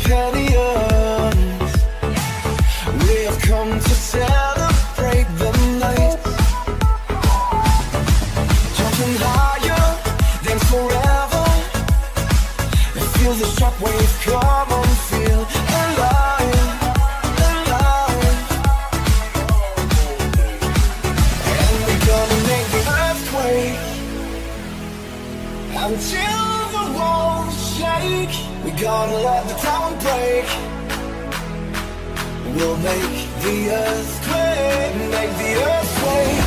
companions. We have come to celebrate the night. Jumping higher forever. Feel the shockwave come. gonna let the town break. We'll make the earth quake Make the earth quake.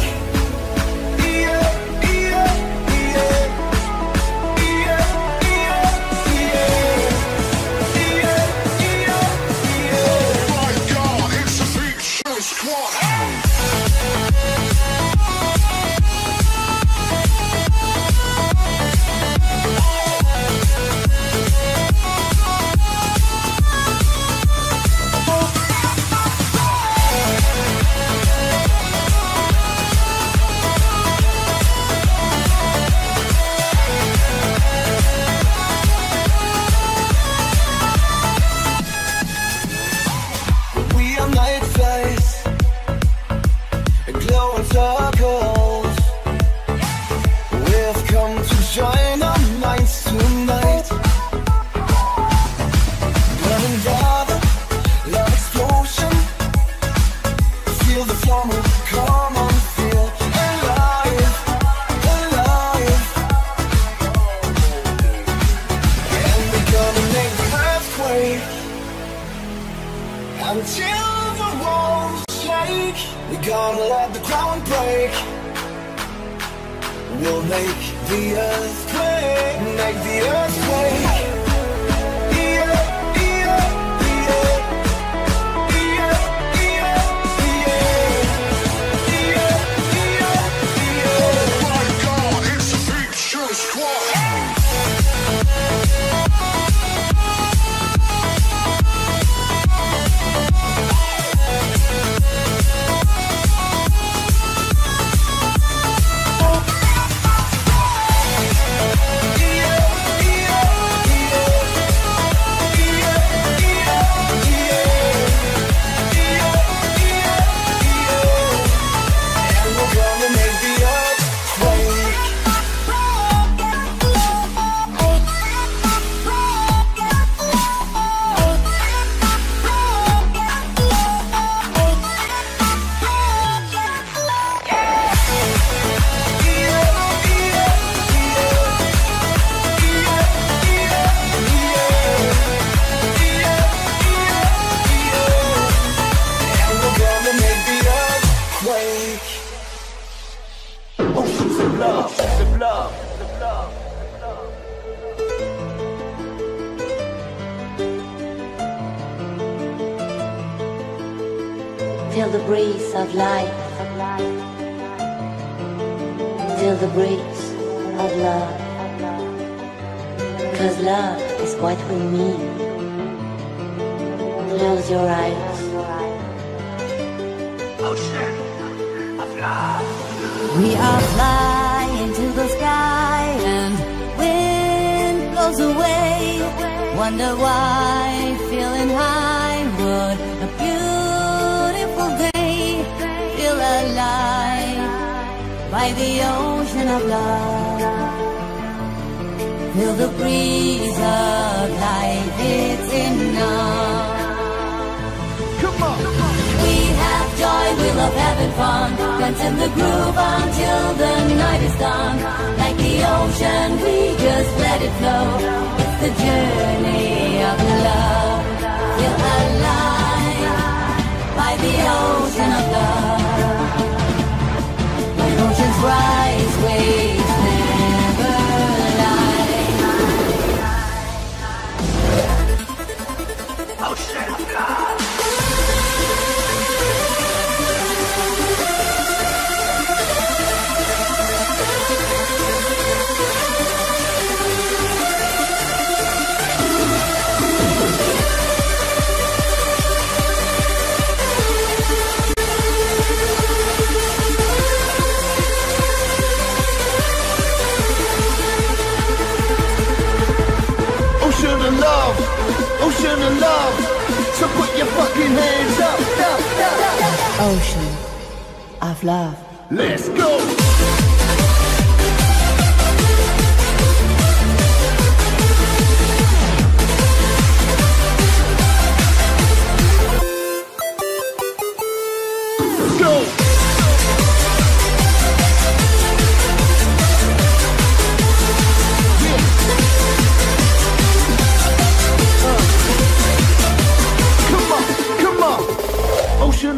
ocean of love, ocean of love. So put your fucking hands up, up, up, up. Ocean of love. Let's go.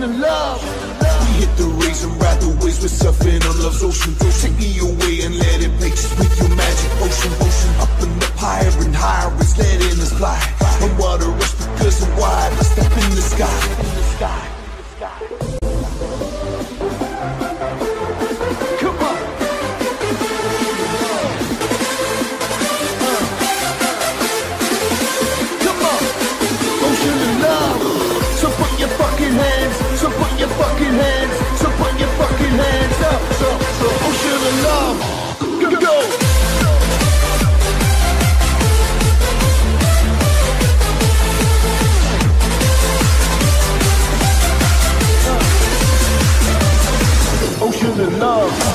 We hit the rays and ride the waves. We're surfing on love's ocean. Take me away and let it play just with your magic potion. Ocean up and up higher and higher. It's letting us fly. And water rush because I'm wide. Let's step in the sky. In the sky. No.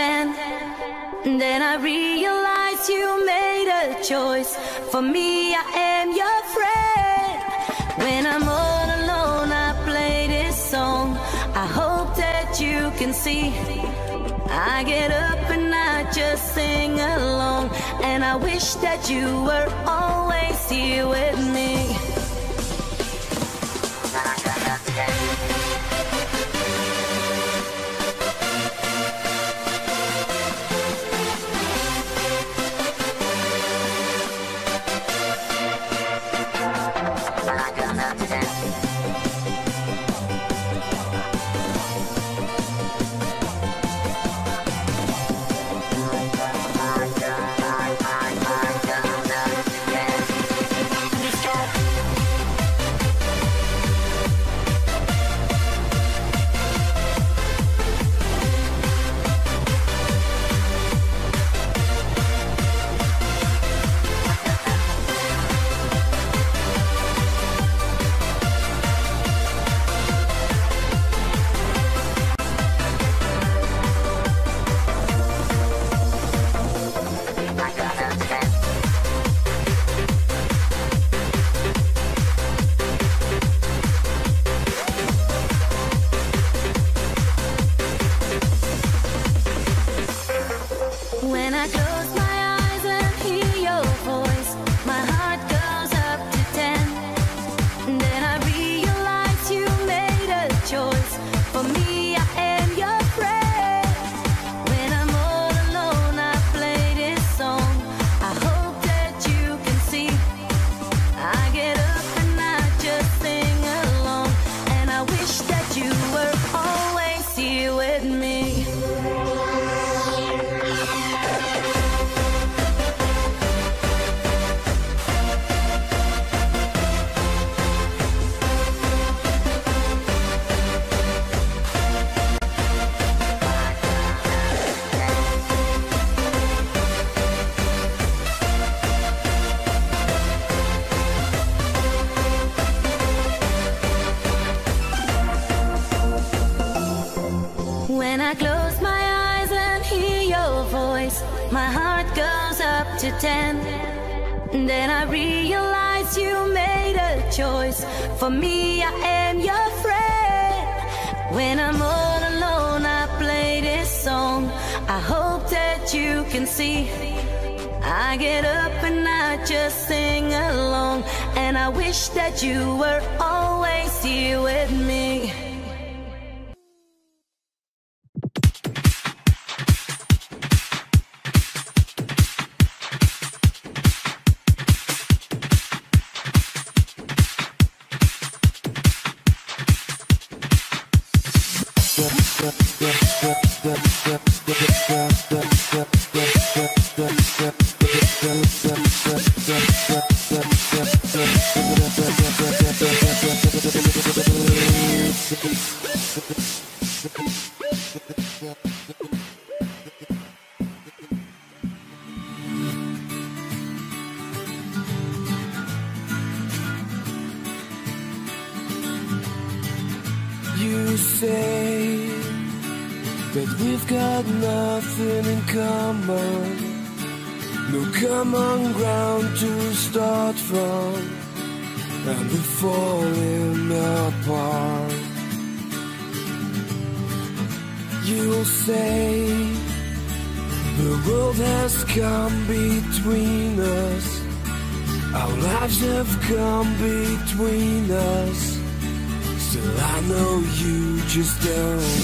pretend. Then I realize you made a choice. For me, I am your friend. When I'm all alone, I play this song. I hope that you can see. I get up and I just sing along. And I wish that you were always here with me. ten. Then I realized you made a choice. For me, I am your friend. When I'm all alone, I play this song. I hope that you can see. I get up and I just sing along. And I wish that you were always here with me. just don't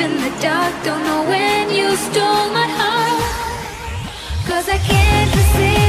in the dark. Don't know when you stole my heart. Cause I can't resist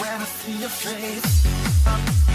when I see your face.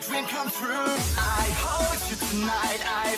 dream come true. I hold you tonight I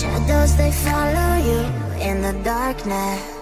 shadows, they follow you in the darkness.